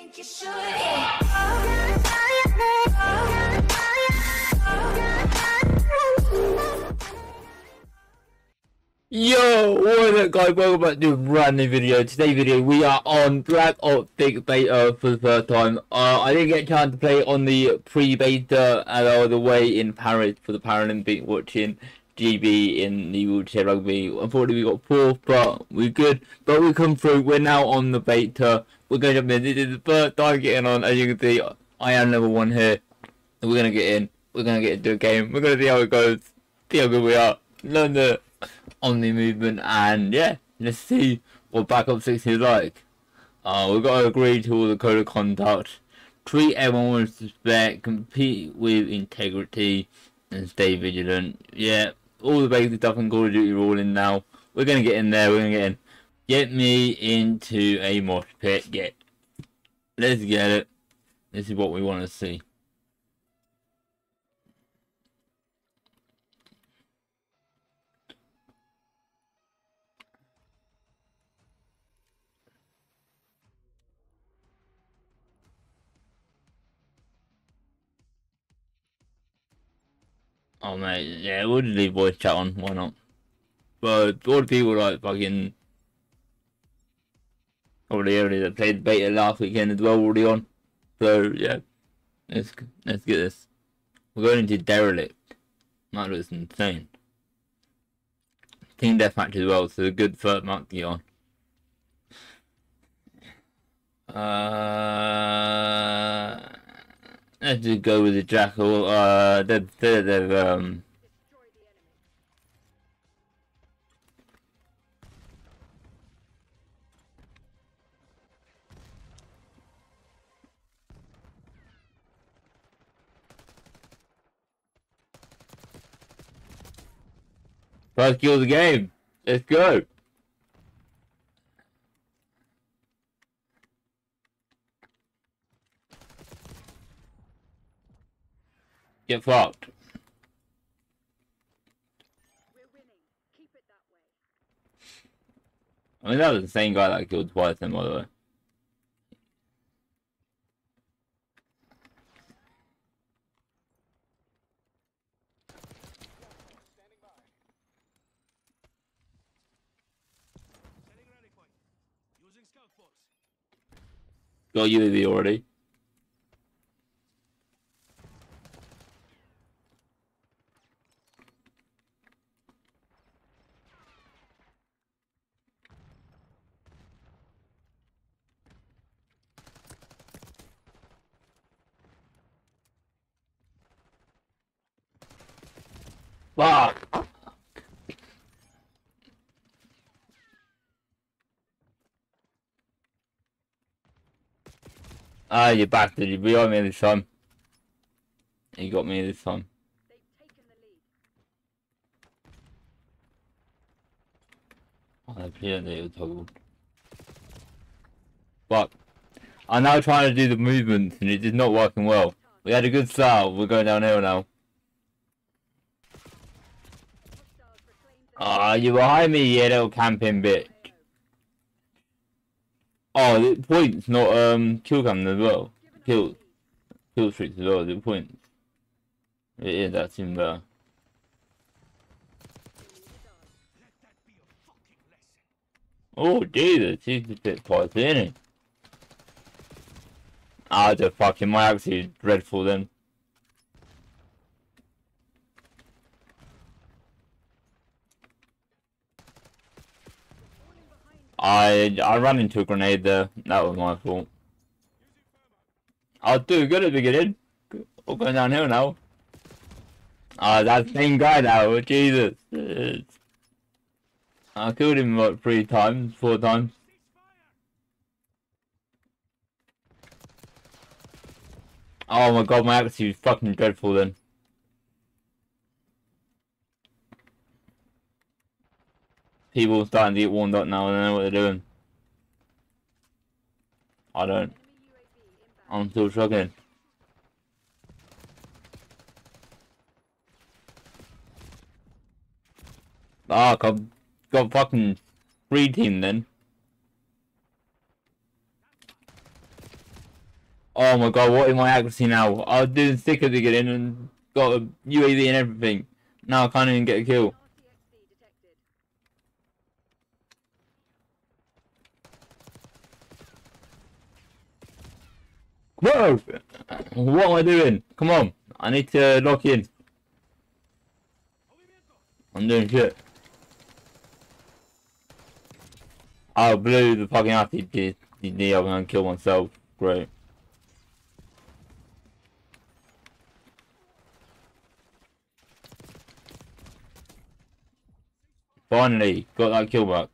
think you should. Yo, what up guys, welcome back to a brand new video. Today's video, we are on Black Big Beta for the first time. Uh, I didn't get a chance to play on the pre-beta and I was away in Paris for the Paralympic watching GB in the wheelchair rugby. Unfortunately, we got fourth, but we're good. But we come through, we're now on the beta. We're going to in. This is the first time getting on. As you can see, I am level one here. We're going to get in. We're going to get into a game. We're going to see how it goes. See how good we are. Learn the the movement and yeah, let's see what Black Ops six is like. Uh, we've got to agree to all the code of conduct, treat everyone with respect, compete with integrity, and stay vigilant. Yeah, all the basic stuff in Call of Duty in now. We're gonna get in there, we're gonna get in. Get me into a mosh pit, Get. Let's get it. This is what we want to see. Oh mate, yeah, we'll just leave voice chat on, why not? But all the people like fucking already already that played beta last weekend as well already on. So yeah. Let's let's get this. We're going into derelict. That looks insane. Team deathmatch as well, so a good third mark to get on. Uh Let's just go with the jackal. Uh, they've, they've, um. First kill of the game. Let's go. Get fucked. I mean, that was the same guy that killed twice, then, by the way. Got UAV already. Fuck. Ah, you bastard, you got me this time. You got me this time. Oh, appeared that it was toggled. Fuck. I'm now trying to do the movements and it is not working well. We had a good start, we're going downhill now. Ah, uh, you behind me, you little camping bitch. Oh, the points, not um kill cam as well. Kill, kill streaks as well. The points. Yeah, that seems better. Oh Jesus, he's a bit he? Ah, the fucking my axe is dreadful then. I I ran into a grenade there. That was my fault. I was doing good at the beginning. All going downhill now. Ah, oh, that same guy now. Jesus. I killed him like three times, four times. Oh my god, my accuracy was fucking dreadful then. People starting to get warmed up now. I don't know what they're doing. I don't. I'm still struggling. Ah, got, got fucking free team then. Oh my god, what is my accuracy now? I was doing sick at the beginning and got a UAV and everything. Now I can't even get a kill. Whoa! What am I doing? Come on, I need to lock in. I'm doing shit. I blew the fucking RPG. I'm gonna kill myself. Great. Finally, got that kill back.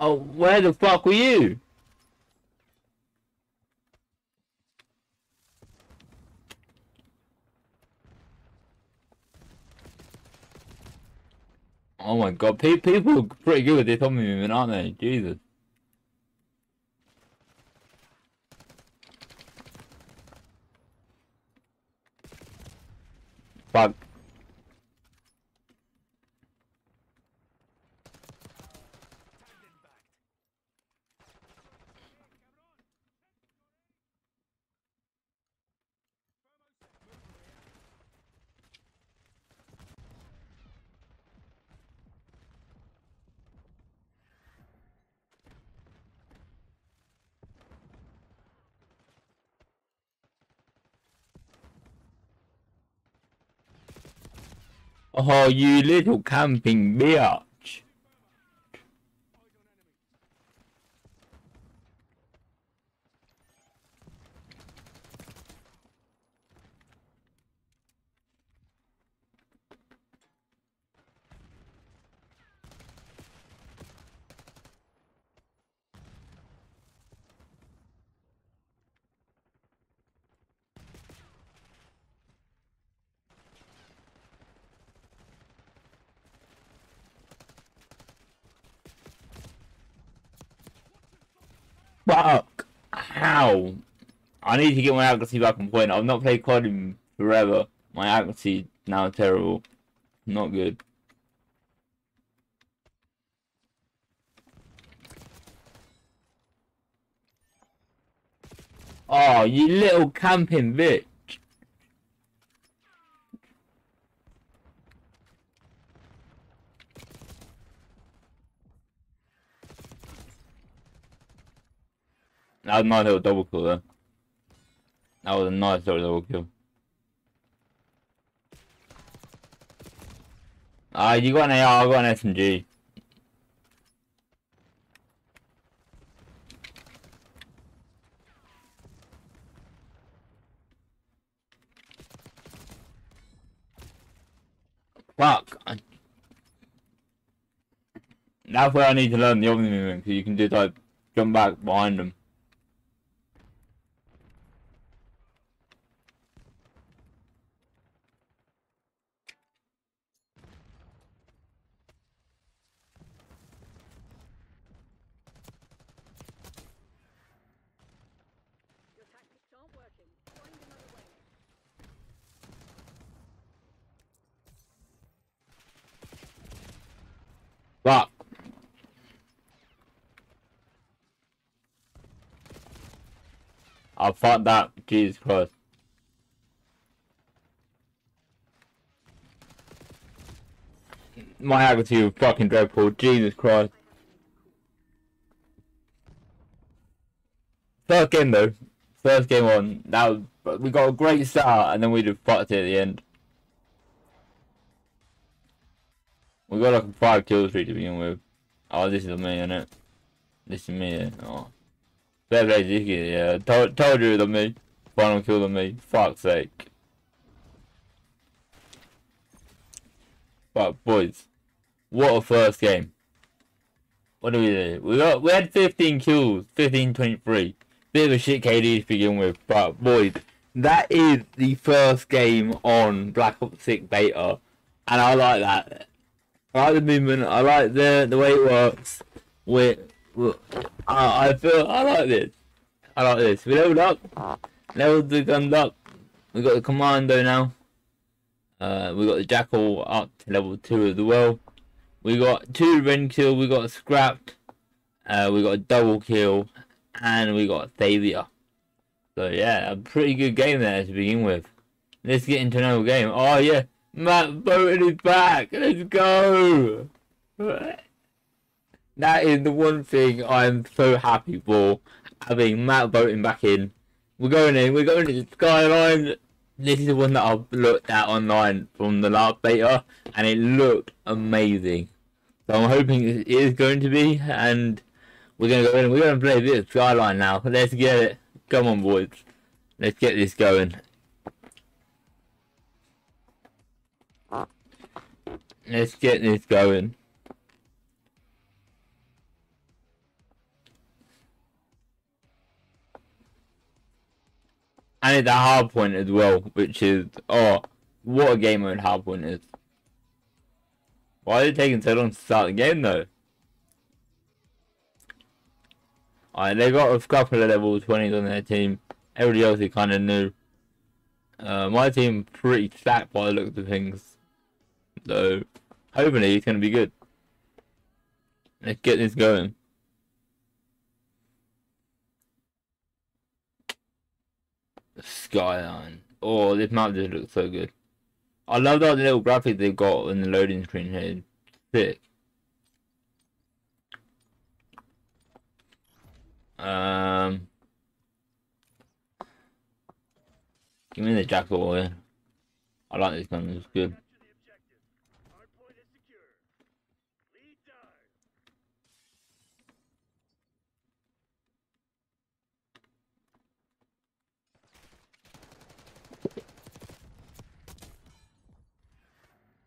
Oh, where the fuck were you? Oh my god, pe people are pretty good with this omni movement, aren't they? Jesus. Fuck. Oh, you little camping bitch. Fuck. How? I need to get my accuracy back on point. I've not played COD in forever. My accuracy now terrible. Not good. Oh, you little camping bitch. That was a nice little double kill there. That was a nice little double kill. Ah, you got an AR, I got an SMG. Fuck. That's where I need to learn the other movement, because you can just like jump back behind them. I fought that. Jesus Christ. My accuracy was fucking dreadful. Jesus Christ. First game though. First game on. That was, we got a great start and then we just fucked it at the end. We got like five kill streak to begin with. Oh, this is me, innit? This is me. Oh. Fair play, Ziki, yeah. Told, told you it was me. Final kill on me. Fuck's sake. But boys, what a first game. What do we do? We got we had 15 kills, 15 23. Bit of a shit KD to begin with, but boys, that is the first game on Black Ops 6 beta, and I like that. I like the movement. I like the the way it works. We, we I, I feel I like this. I like this. We leveled up. Leveled the guns up. We got the commando now. Uh, we got the jackal up to level two as well. We got two revenge kill. We got scrapped. Uh, we got a double kill, and we got a savior. So yeah, a pretty good game there to begin with. Let's get into another game. Oh yeah, map voting is back. Let's go. That is the one thing I'm so happy for having map voting back in. We're going in. We're going to Skyline. This is the one that I've looked at online from the last beta, and it looked amazing. So I'm hoping it is going to be, and we're gonna go in. We're gonna play a bit of Skyline now. Let's get it. Come on, boys. Let's get this going. Let's get this going. And it's a hard point as well, which is oh, what a game mode hard point is. Why is it taking so long to start the game though? Alright, they got a couple of level 20s on their team. Everybody else is kind of new. Uh, my team pretty stacked by the looks of things. So, hopefully it's going to be good. Let's get this going. Skyline. Oh, this map just looks so good. I love that little graphic they've got in the loading screen here. Sick. Um, give me the jackal. I like this gun. It's good.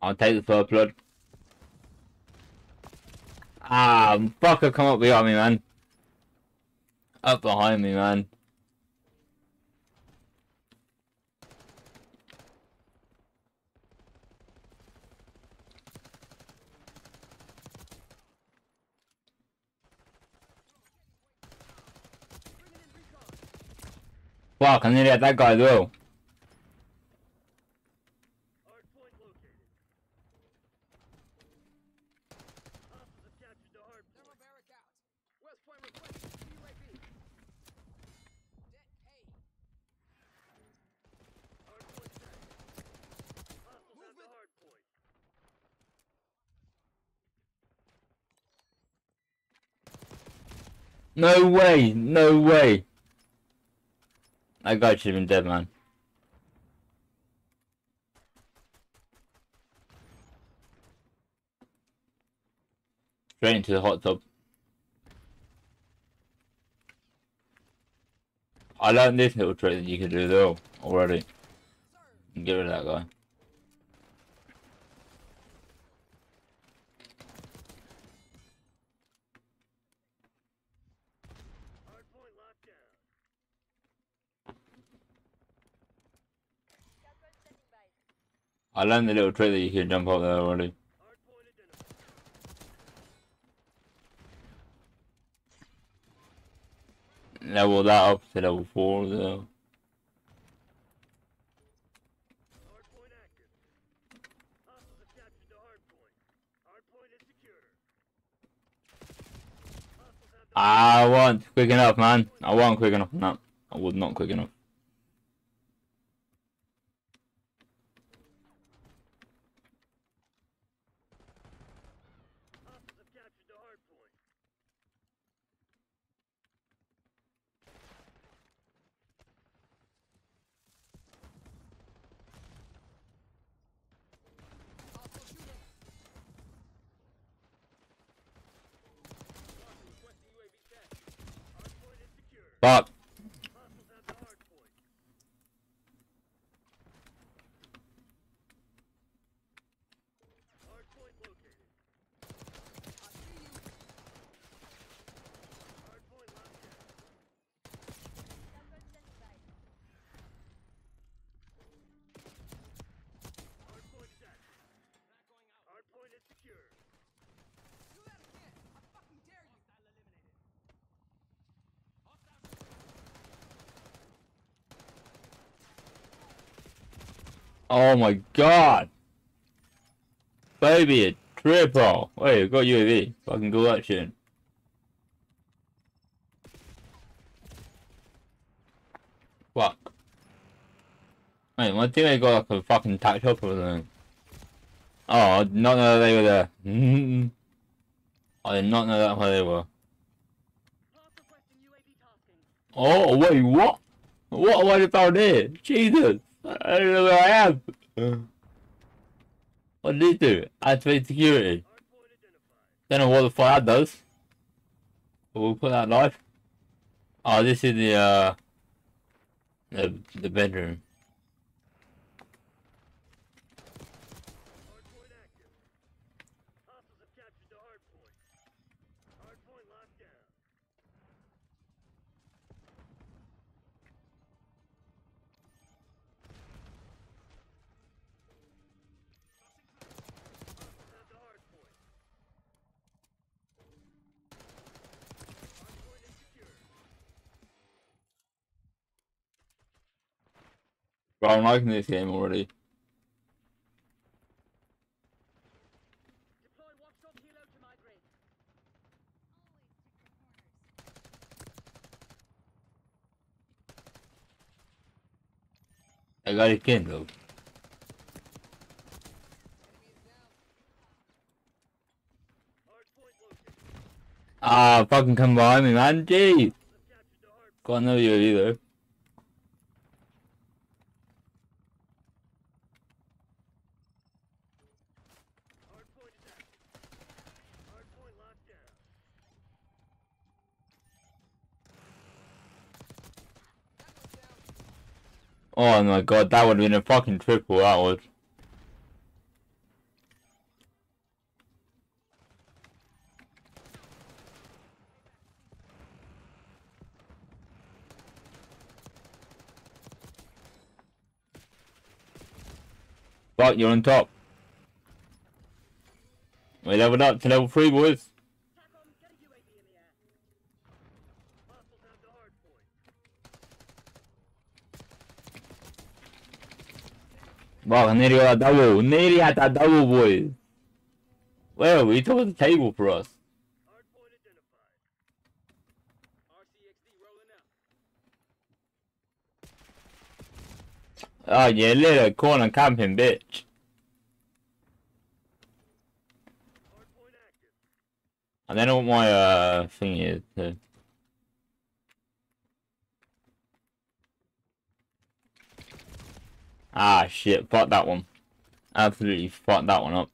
I'll take the third blood. Ah, fucker, come up behind me, man. Up behind me, man. Fuck, I nearly had that guy as well. No way, no way. That guy should have been dead, man. Straight into the hot tub. I learned this little trick that you can do though already. Get rid of that guy. I learned the little trick that you can jump up there already. Level that up to level 4 though. I wasn't quick enough, man. I wasn't quick enough. No, I was not quick enough. Fuck. Oh my god! Baby, a triple! Wait, we got UAV. Fucking go action. Wait, my teammate got like a fucking tacked up or something. Oh, I did not know they were there. I did not know that where they were. Oh, wait, what? What have I found here? Jesus! I don't know where I am. What did it do? Activate security. Don't know what the that does. But we'll put that live. Oh, this is the, uh, the, the bedroom. Bro, I'm liking this game already. I got though. Hardpoint. Ah, fucking come behind me, man. Jeez. Got no you either. Oh my god, that would have been a fucking triple, that was. Fuck, you're on top. We leveled up to level 3, boys. TACOM, get a UAV in the air. Hostiles have the hardpoint. Wow, I nearly got that double. Nearly had that double, boys. Well, we took the table for us. Oh, yeah, little corner camping bitch. And then what my uh thing is. Ah shit, fuck that one. Absolutely fuck that one up.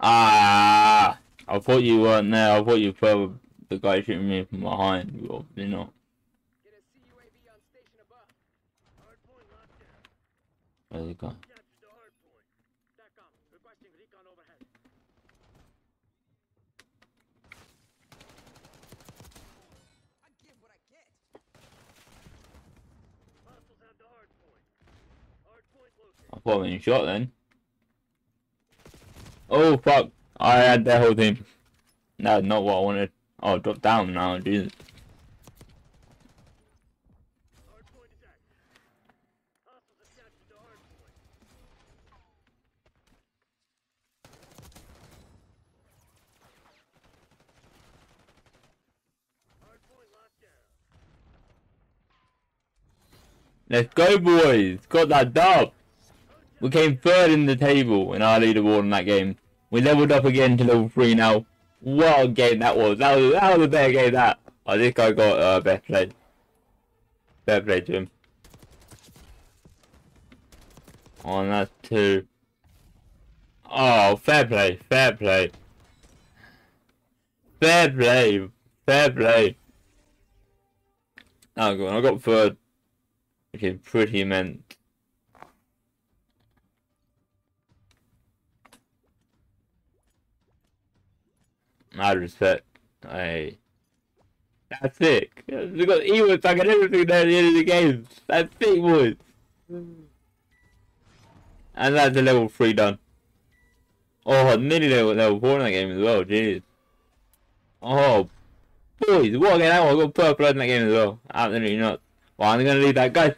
Ah, I thought you weren't there. I thought you were the guy shooting me from behind. You obviously not. Get a CUAV on station above. Hardpoint locked down. Where's he gone? Been shot then. Oh fuck! I had that whole team. That's not what I wanted. Oh, drop down now, Jesus. Let's go, boys! Got that dub! We came third in the table in our leaderboard in that game. We leveled up again to level 3 now. What a game that was. That was, that was a better game, that. Oh, this guy got uh, best play. Fair play to him. Oh, and that's two. Oh, fair play, fair play. Fair play, fair play. Oh, good. I got third, which is pretty immense. Mad respect. Hey. That's it. At he was fucking everything there at the end of the game. That's sick, boys. Mm. And that's the level 3 done. Oh, nearly level, level 4 in that game as well, jeez. Oh, boys, what a game that was. I got purple in that game as well. Absolutely not. Well, I'm going to leave that, guys.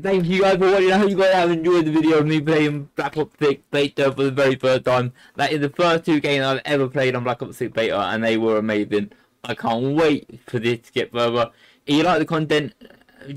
Thank you guys for watching. I hope you guys have enjoyed the video of me playing Black Ops 6 Beta for the very first time. That is the first two games I've ever played on Black Ops 6 Beta, and they were amazing. I can't wait for this to get further. If you like the content,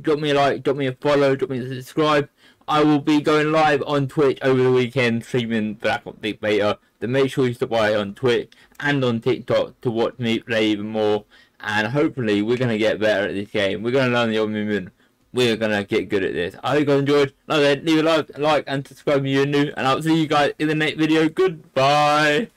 drop me a like, drop me a follow, drop me a subscribe. I will be going live on Twitch over the weekend streaming Black Ops 6 Beta. So make sure you stop by on Twitch and on TikTok to watch me play even more. And hopefully we're going to get better at this game. We're going to learn the old movement. We're going to get good at this. I hope you guys enjoyed. Like leave a like, like and subscribe if you're new. And I'll see you guys in the next video. Goodbye.